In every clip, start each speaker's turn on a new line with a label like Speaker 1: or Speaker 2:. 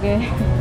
Speaker 1: 되게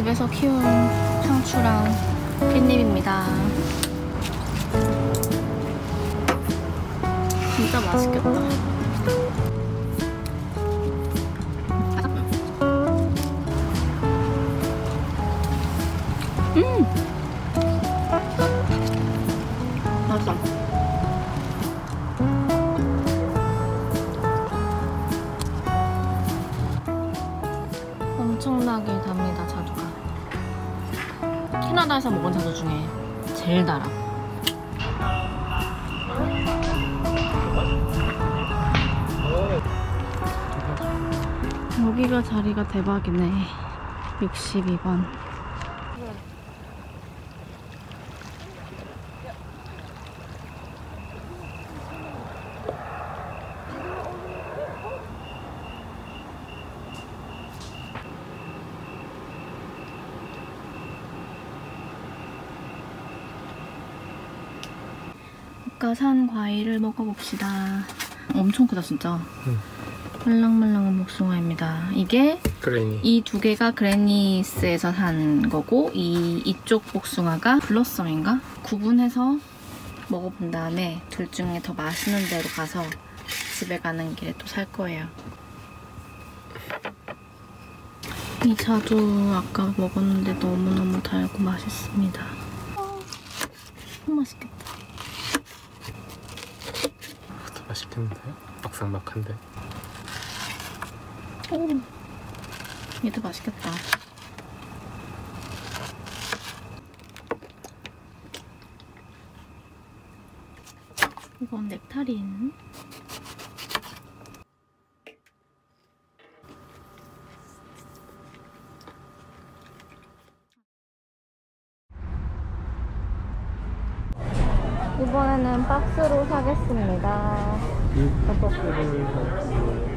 Speaker 1: 집에서 키운 상추랑 깻잎입니다. 진짜 맛있겠다. 먹은 자두 중에 제일 달아. 여기가 자리가 대박이네. 62번. 아까 산 과일을 먹어봅시다. 엄청 크다 진짜.
Speaker 2: 응.
Speaker 1: 말랑말랑한 복숭아입니다. 이게. 이 두 개가 그래니스에서 산 거고 이 이쪽 복숭아가 블러썸인가? 구분해서 먹어본 다음에 둘 중에 더 맛있는 데로 가서 집에 가는 길에 또 살 거예요. 이 자두 아까 먹었는데 너무너무 달고 맛있습니다. 너무 맛있겠다.
Speaker 2: 맛있겠는데? 막상막한데.
Speaker 1: 오, 얘도 맛있겠다. 이건 넥타린. 이번에는 박스로 사겠습니다.
Speaker 2: 떡볶이를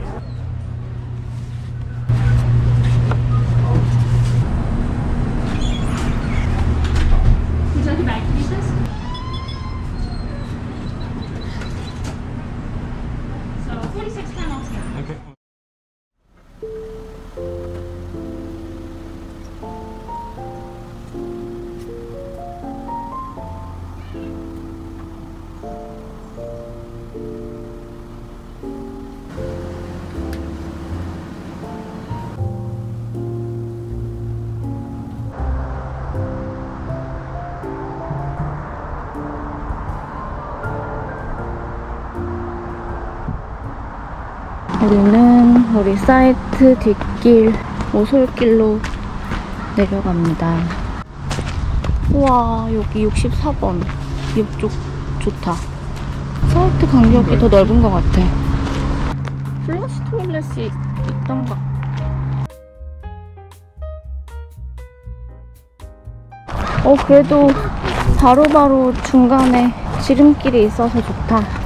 Speaker 1: 우리는 우리 사이트 뒷길 오솔길로 내려갑니다. 우와 여기 64번 이쪽 좋다. 사이트 간격이 더 넓은 것 같아. 플러스 토일렛이 있던가. 어 그래도 바로 바로 중간에 지름길이 있어서 좋다.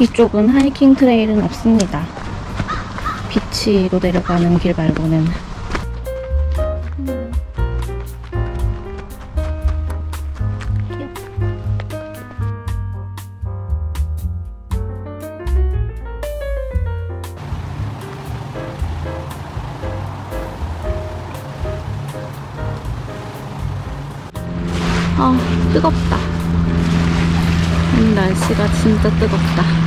Speaker 1: 이쪽은 하이킹 트레일은 없습니다. 비치로 내려가는 길 말고는. 음. 아, 뜨겁다. 오늘 날씨가 진짜 뜨겁다.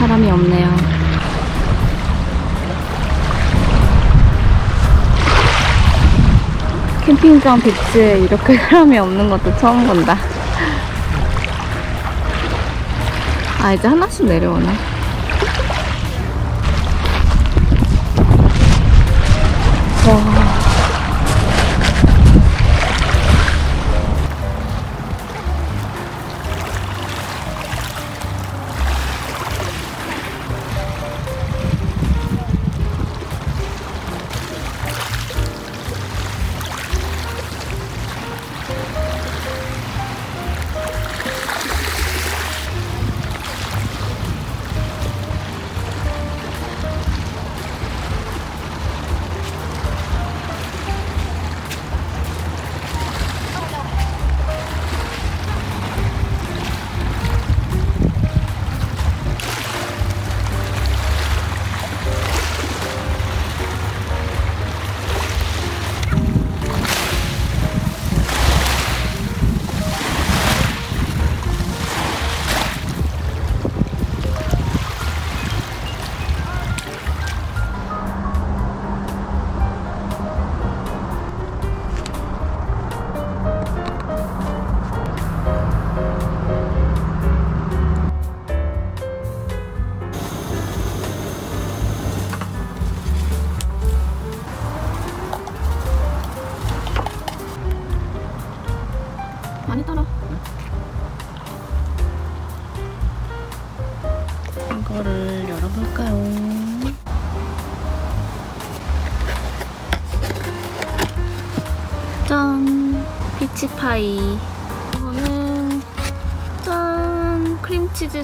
Speaker 1: 사람이 없네요. 캠핑장 비치에 이렇게 사람이 없는 것도 처음 본다. 아, 이제 하나씩 내려오네.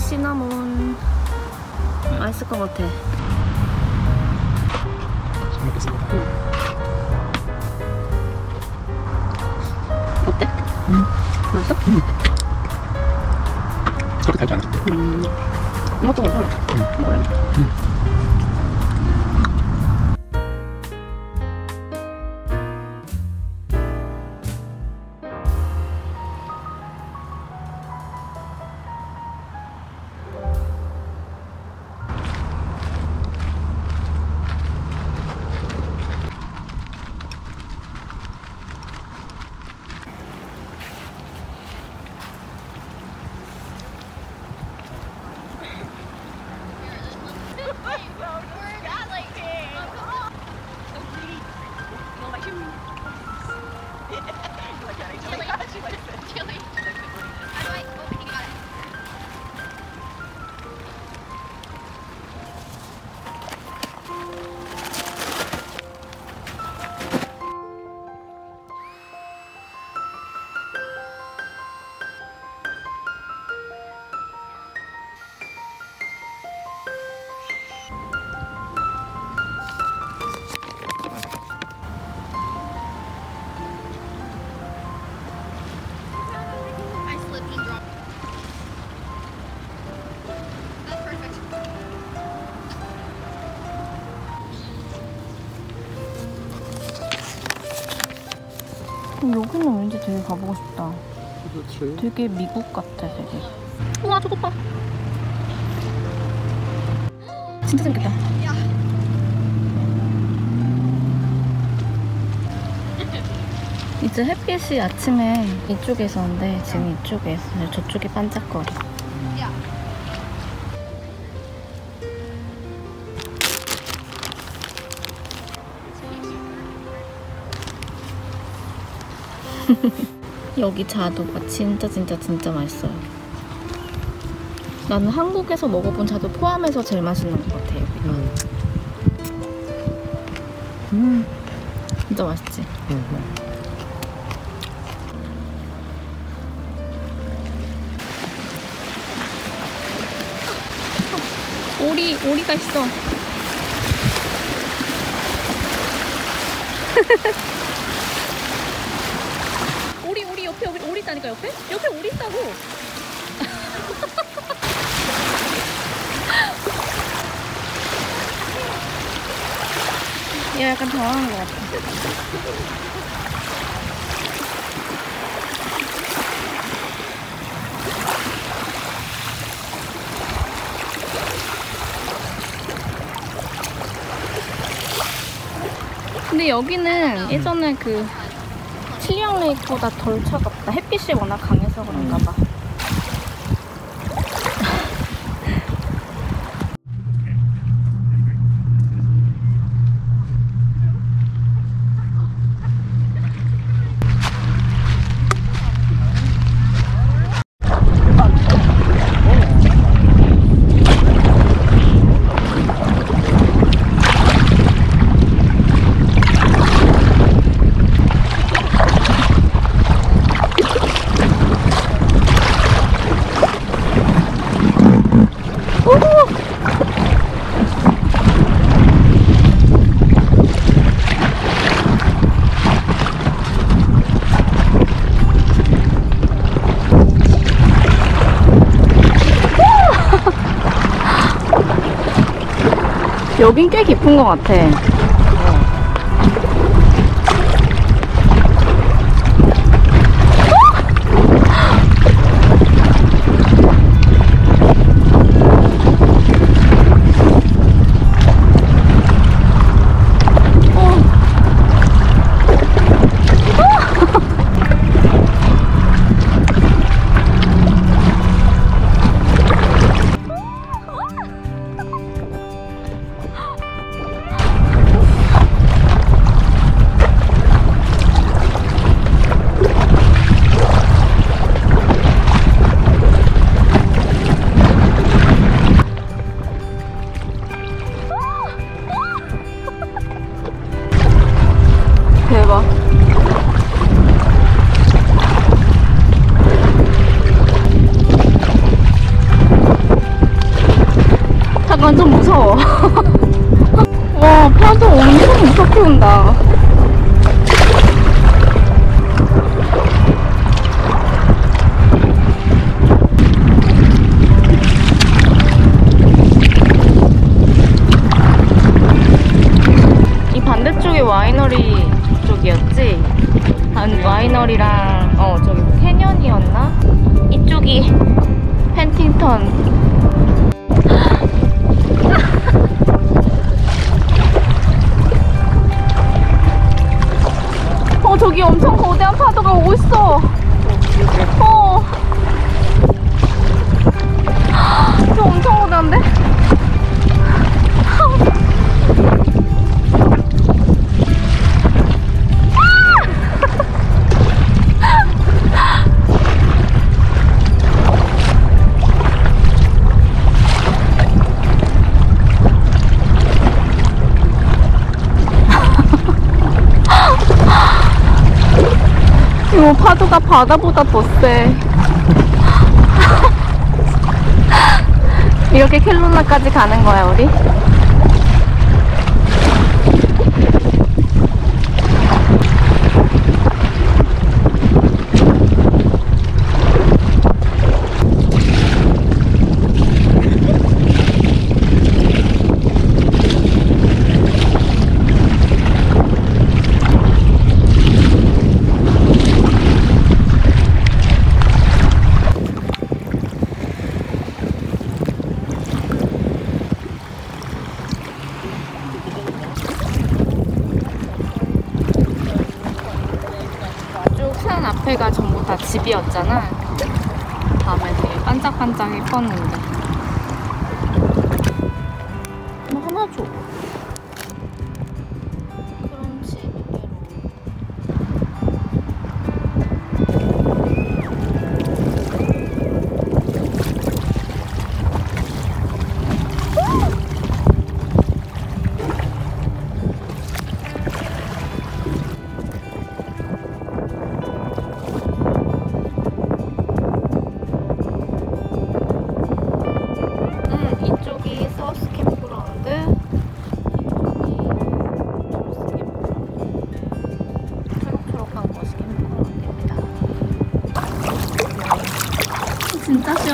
Speaker 1: 시나몬. 맛있을 것 같아.
Speaker 2: 잘 먹겠습니다.
Speaker 1: 어때? 맛있어?
Speaker 2: 그렇게 달지 않아.
Speaker 1: 음. 이것도 괜찮 여기는 왠지 되게 가보고 싶다.
Speaker 2: 그렇지.
Speaker 1: 되게 미국 같아, 되게. 우와, 저것 봐. 진짜 재밌겠다. 이제 햇빛이 아침에 이쪽에 있었는데 지금 이쪽에 있어요. 저쪽이 반짝거려. 여기 자두가 진짜 진짜 진짜 맛있어요. 나는 한국에서 먹어본 자두 포함해서 제일 맛있는 것 같아요.
Speaker 2: 음.
Speaker 1: 음, 진짜 맛있지?
Speaker 2: 음.
Speaker 1: 오리, 오리가 있어. 오리, 오리 옆에, 오리, 오리 있다니까, 옆에? 옆에 오리 있다고. 얘 약간 당황한 것 같아. 근데 여기는 예전에 그 칠리앙 레이크보다 덜 차갑다. 햇빛이 워낙 강해서 그런가 봐. 여긴 꽤 깊은 것 같아. 이거 파도가 바다보다 더 세. 이렇게 켈로나까지 가는 거야, 우리? 쭉 산 앞에가 전부 다 집이었잖아. 밤에 되게 반짝반짝 예뻤는데. 뭐 하나 줘. 진짜 시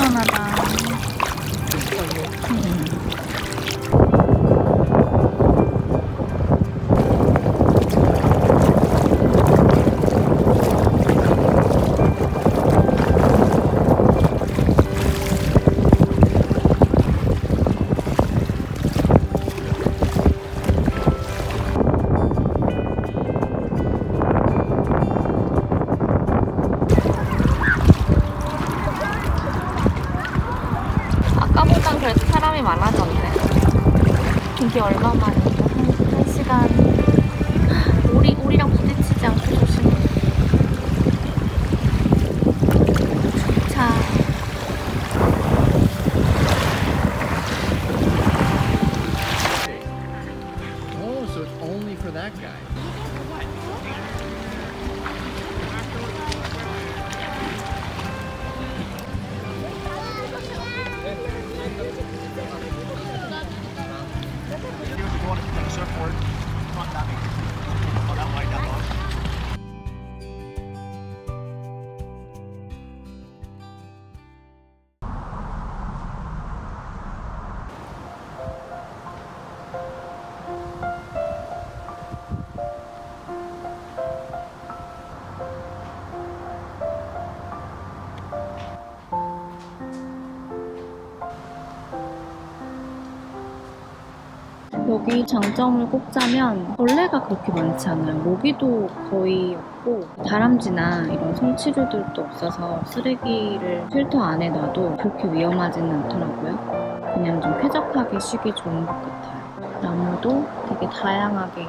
Speaker 1: 여기 장점을 꼽자면 벌레가 그렇게 많지 않아요. 모기도 거의 없고 다람쥐나 이런 성취류들도 없어서 쓰레기를 필터 안에 놔도 그렇게 위험하지는 않더라고요. 그냥 좀 쾌적하게 쉬기 좋은 것 같아요. 나무도 되게 다양하게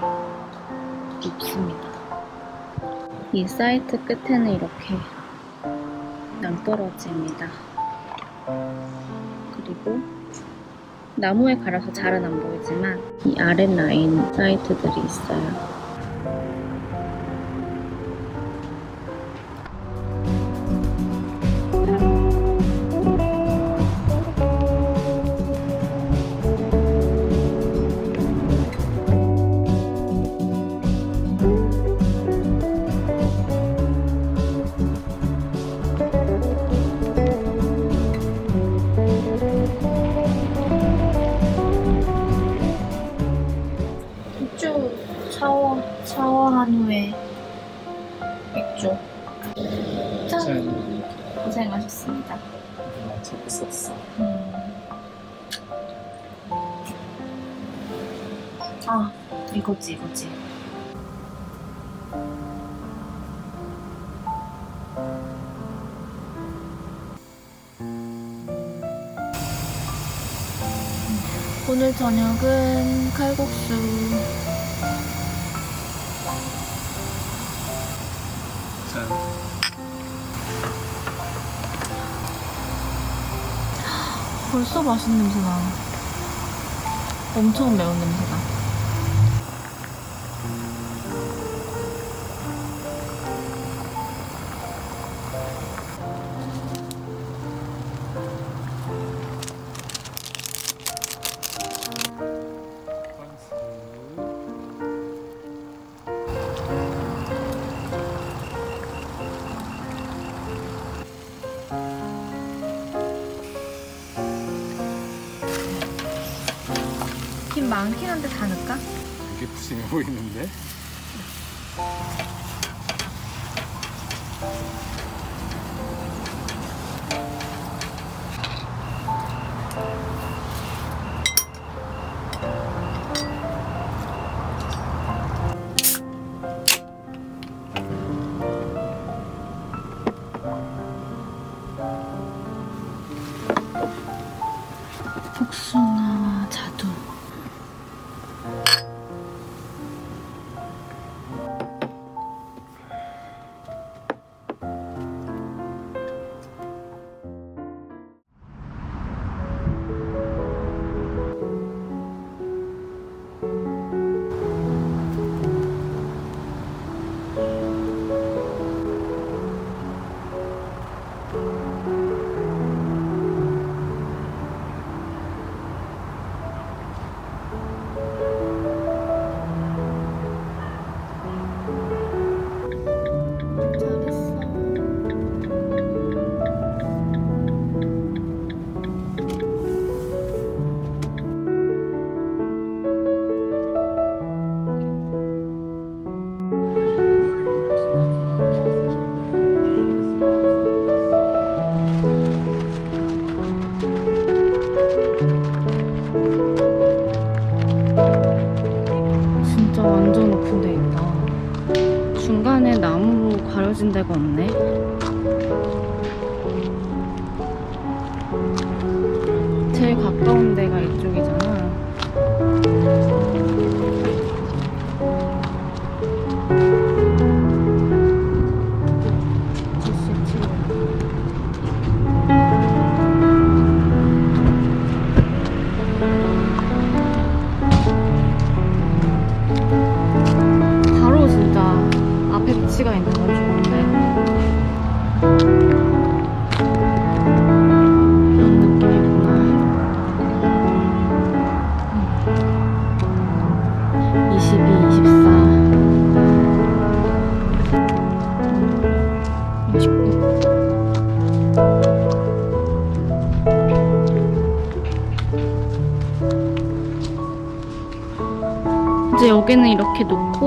Speaker 1: 높습니다. 이 사이트 끝에는 이렇게 낭떠러지입니다. 그리고 나무에 갈아서 잘은 안 보이지만 이 아랫 라인 사이트들이 있어요.
Speaker 2: 이거지 이거지 오늘 저녁은 칼국수.
Speaker 1: 짠.
Speaker 2: 벌써 맛있는 냄새나. 엄청 매운
Speaker 1: 냄새나 열심히 보이는데?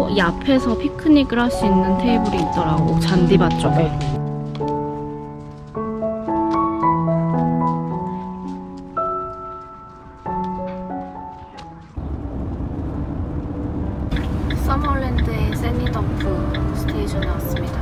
Speaker 2: 이 앞에서 피크닉을 할 수 있는 테이블이 있더라고 잔디밭 쪽에. 서머랜드의 세니덤프 스테이션에 왔습니다.